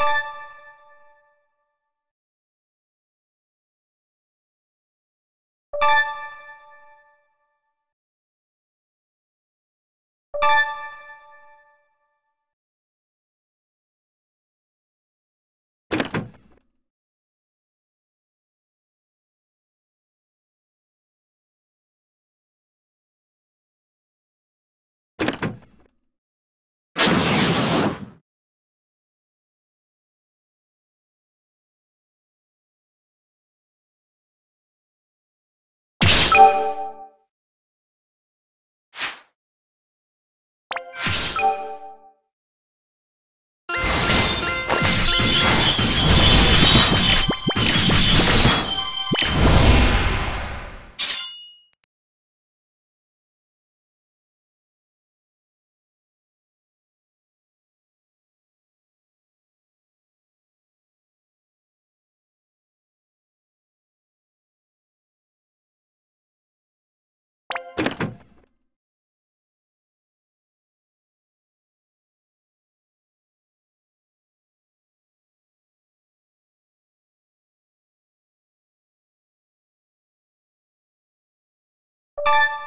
you you you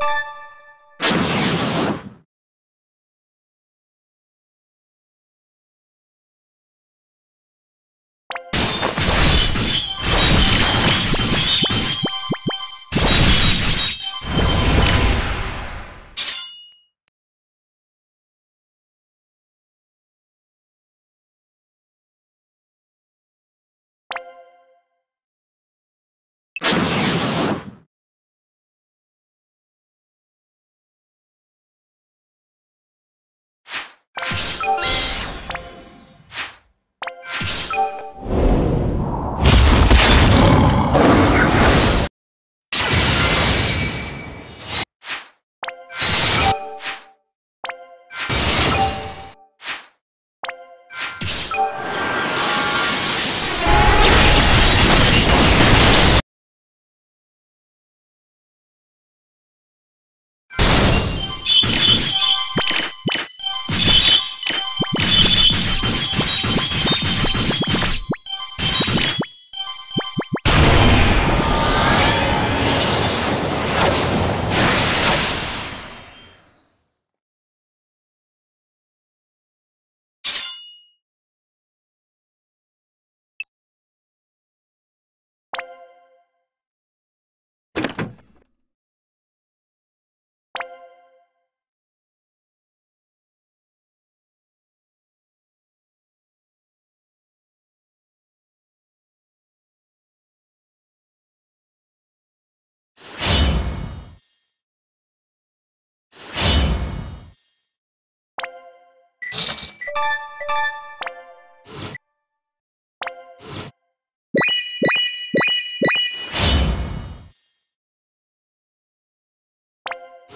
you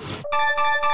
Música